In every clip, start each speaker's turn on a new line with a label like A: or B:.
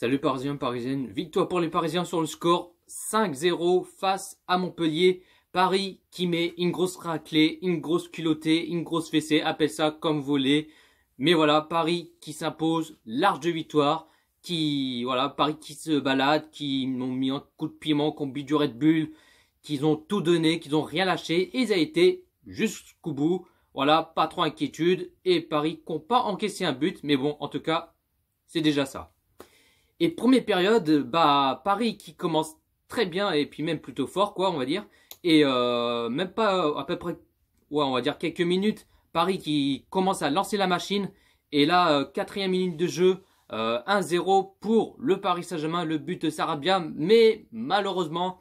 A: Salut Parisiens, Parisiennes. Victoire pour les Parisiens sur le score 5-0 face à Montpellier. Paris qui met une grosse raclée, une grosse culottée, une grosse fessée, appelle ça comme vous voulez. Mais voilà, Paris qui s'impose, large victoire, qui, voilà, Paris qui se balade, qui m'ont mis un coup de piment, qui ont bu du Red Bull, qu'ils ont tout donné, qu'ils ont rien lâché, ils ont été jusqu'au bout. Voilà, pas trop inquiétude, et Paris qui n'ont pas encaissé un but, mais bon, en tout cas, c'est déjà ça. Et première période, bah Paris qui commence très bien et puis même plutôt fort quoi, on va dire. Et euh, même pas à peu près, ouais, on va dire quelques minutes, Paris qui commence à lancer la machine. Et là, euh, quatrième minute de jeu, 1-0 euh, pour le Paris Saint-Germain, le but de Sarabia. Mais malheureusement,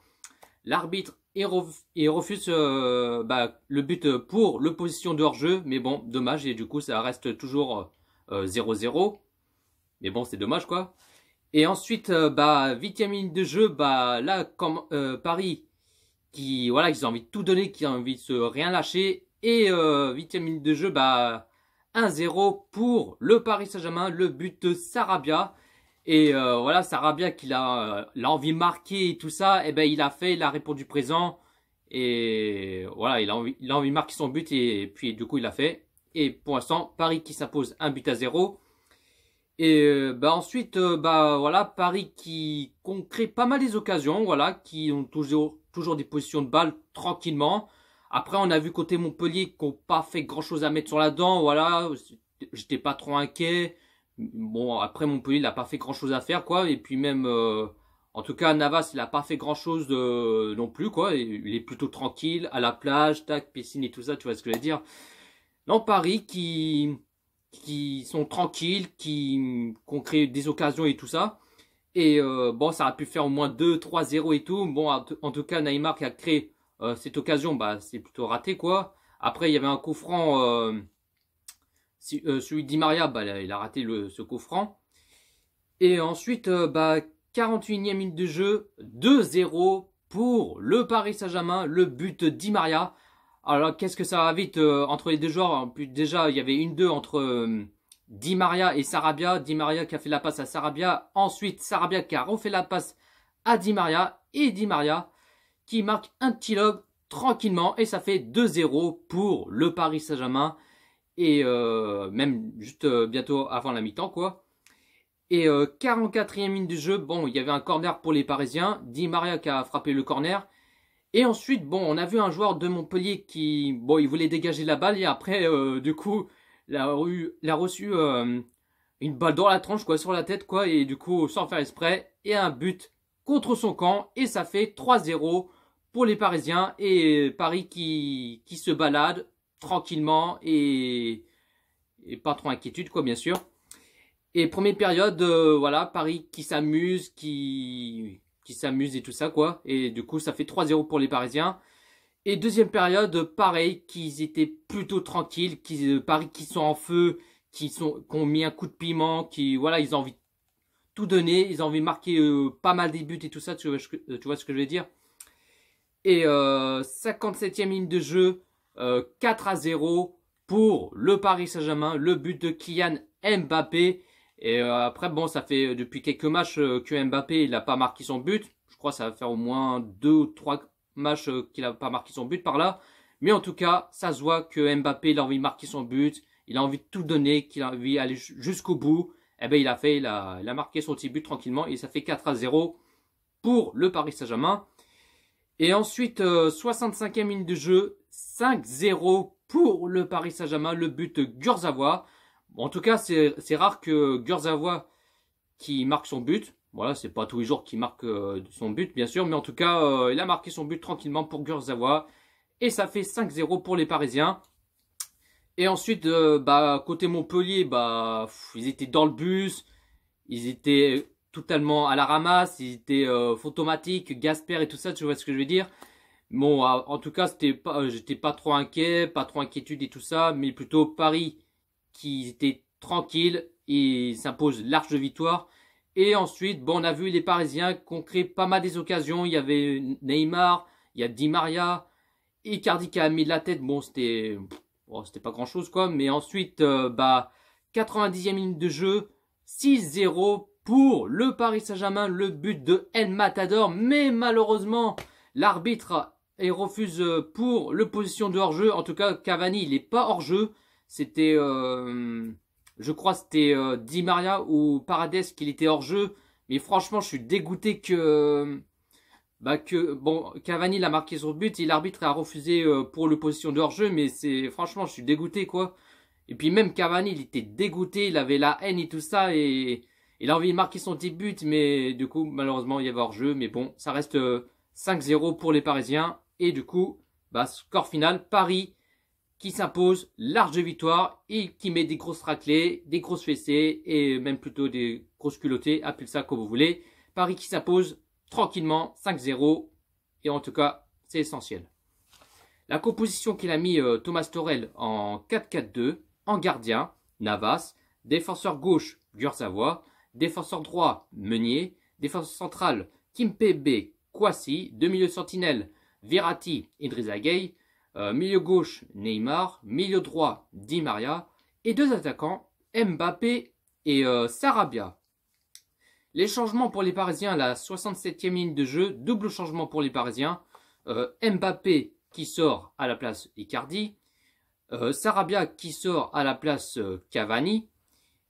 A: l'arbitre refuse bah, le but pour l'opposition de hors-jeu. Mais bon, dommage. Et du coup, ça reste toujours 0-0. mais bon, c'est dommage quoi. Et ensuite, euh, bah, vitamine de jeu, bah, là, comme euh, Paris, qui, voilà, ils ont envie de tout donner, qui ont envie de se rien lâcher. Et euh, vitamine de jeu, bah, 1-0 pour le Paris Saint-Germain, le but de Sarabia. Et euh, voilà, Sarabia, qui a l'envie marquée et tout ça, et eh ben, il a fait, il a répondu présent. Et voilà, il a envie, envie de marquer son but, et, puis du coup, il a fait. Et pour l'instant, Paris qui s'impose un but à 0. Et euh, bah ensuite, euh, bah voilà, Paris qui, crée pas mal des occasions, voilà, qui ont toujours, toujours des positions de balle tranquillement. Après, on a vu côté Montpellier qui n'ont pas fait grand chose à mettre sur la dent, voilà, j'étais pas trop inquiet. Bon, après Montpellier, il n'a pas fait grand chose à faire, quoi. Et puis même, euh, en tout cas, Navas, il n'a pas fait grand chose non plus, quoi. Il est plutôt tranquille, à la plage, tac, piscine et tout ça, tu vois ce que je veux dire. Non, Paris qui qui sont tranquilles, qui, ont créé des occasions et tout ça. Et euh, bon, ça a pu faire au moins 2-3-0 et tout. Bon, en tout cas, Neymar qui a créé euh, cette occasion, bah, c'est plutôt raté quoi. Après, il y avait un coup franc, euh, celui Di Maria, bah, il a raté le, ce coup franc. Et ensuite, bah, 41e minute de jeu, 2-0 pour le Paris Saint-Germain, le but de Di Maria. Alors, qu'est-ce que ça va vite euh, entre les deux joueurs? Déjà, il y avait une deux entre euh, Di Maria et Sarabia. Di Maria qui a fait la passe à Sarabia. Ensuite, Sarabia qui a refait la passe à Di Maria. Et Di Maria qui marque un petit lob tranquillement. Et ça fait 2-0 pour le Paris Saint-Germain. Et euh, même juste bientôt avant la mi-temps, quoi. Et 44e minute du jeu, bon, il y avait un corner pour les Parisiens. Di Maria qui a frappé le corner. Et ensuite, bon, on a vu un joueur de Montpellier qui, bon, il voulait dégager la balle et après, euh, du coup, il a, reçu euh, une balle dans la tranche, quoi, sur la tête, quoi, et du coup, sans faire exprès, et un but contre son camp, et ça fait 3-0 pour les Parisiens, et Paris qui, qui se balade tranquillement, et, pas trop inquiétude, quoi, bien sûr. Et première période, euh, voilà, Paris qui s'amuse, qui qui s'amusent et tout ça, quoi. Et du coup, ça fait 3-0 pour les Parisiens. Et deuxième période, pareil, qu'ils étaient plutôt tranquilles, qui euh, Paris qui sont en feu, qui sont, qui mis un coup de piment, qui, voilà, ils ont envie tout donner, ils ont envie de marquer euh, pas mal des buts et tout ça, tu vois, euh, tu vois ce que je veux dire. Et 57e ligne de jeu, 4 à 0 pour le Paris Saint-Germain, le but de Kylian Mbappé. Et euh, après, bon, ça fait euh, depuis quelques matchs euh, que Mbappé il n'a pas marqué son but. Je crois que ça va faire au moins deux ou trois matchs qu'il n'a pas marqué son but par là. Mais en tout cas, ça se voit que Mbappé il a envie de marquer son but, il a envie de tout donner, qu'il a envie d'aller jusqu'au bout. Eh ben il a fait, il a, marqué son petit but tranquillement et ça fait 4 à 0 pour le Paris Saint-Germain. Et ensuite, 65e minute de jeu, 5-0 pour le Paris Saint-Germain, le but Gurzawa en tout cas, c'est rare que Gurzavois qui marque son but. Voilà, c'est pas tous les jours qu'il marque euh, son but, bien sûr. Mais en tout cas, euh, il a marqué son but tranquillement pour Gurzavois. Et ça fait 5-0 pour les Parisiens. Et ensuite, euh, bah, côté Montpellier, bah, ils étaient dans le bus. Ils étaient totalement à la ramasse. Ils étaient fantomatiques, Gasper et tout ça, tu vois ce que je veux dire. Bon, en tout cas, j'étais pas trop inquiet, pas trop inquiétude et tout ça. Mais plutôt Paris qui étaient tranquilles et s'imposent large de victoire. Et ensuite, bon, on a vu les Parisiens qui ont créé pas mal des occasions. Il y avait Neymar, il y a Di Maria, Icardi qui a mis la tête. Bon, c'était c'était pas grand chose quoi. Mais ensuite, euh, bah, 90e minute de jeu, 6-0 pour le Paris Saint-Germain, le but de El Matador, mais malheureusement, l'arbitre refuse pour le position de hors-jeu. En tout cas, Cavani, il n'est pas hors-jeu. C'était, euh, je crois, c'était euh, Di Maria ou Paredes qu'il était hors-jeu. Mais franchement, je suis dégoûté que, bah que, bon, Cavani l'a marqué son but et l'arbitre a refusé euh, pour le position de hors-jeu. Mais c'est, franchement, je suis dégoûté, quoi. Et puis même Cavani, il était dégoûté, il avait la haine et tout ça et il a envie de marquer son petit but, mais du coup, malheureusement, il y avait hors-jeu. Mais bon, ça reste 5-0 pour les Parisiens. Et du coup, bah, score final, Paris qui s'impose, large victoire et qui met des grosses raclées, des grosses fessées et même plutôt des grosses culottées, appelez ça comme vous voulez. Paris qui s'impose tranquillement 5-0 et en tout cas c'est essentiel. La composition qu'il a mis euh, Thomas Torel en 4-4-2, en gardien, Navas, défenseur gauche, Gursavois, défenseur droit, Meunier, défenseur central, Kimpebe, Kwasi, deux milieux sentinelles, Verratti, Idrissa euh, milieu gauche, Neymar, milieu droit, Di Maria, et deux attaquants, Mbappé et euh, Sarabia. Les changements pour les Parisiens à la 67e ligne de jeu, double changement pour les Parisiens. Euh, Mbappé qui sort à la place Icardi, Sarabia qui sort à la place Cavani,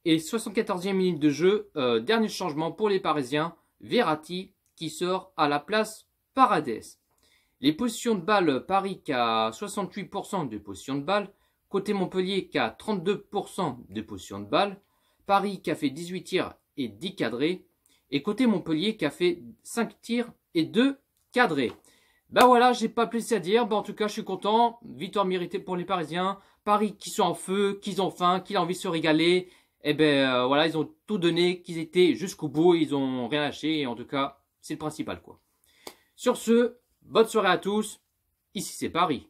A: et 74e minute de jeu, dernier changement pour les Parisiens, Verratti qui sort à la place Paredes. Les positions de balle, Paris qui a 68% de positions de balle. Côté Montpellier qui a 32% de positions de balle. Paris qui a fait 18 tirs et 10 cadrés. Et côté Montpellier qui a fait 5 tirs et 2 cadrés. Ben voilà, j'ai pas plus à dire. Ben en tout cas, je suis content. Victoire méritée pour les Parisiens. Paris qui sont en feu, qui ont faim, qui ont envie de se régaler. Et eh ben euh, voilà, ils ont tout donné, qu'ils étaient jusqu'au bout. Ils ont rien lâché. Et en tout cas, c'est le principal quoi. Sur ce, Bonne soirée à tous, ici c'est Paris.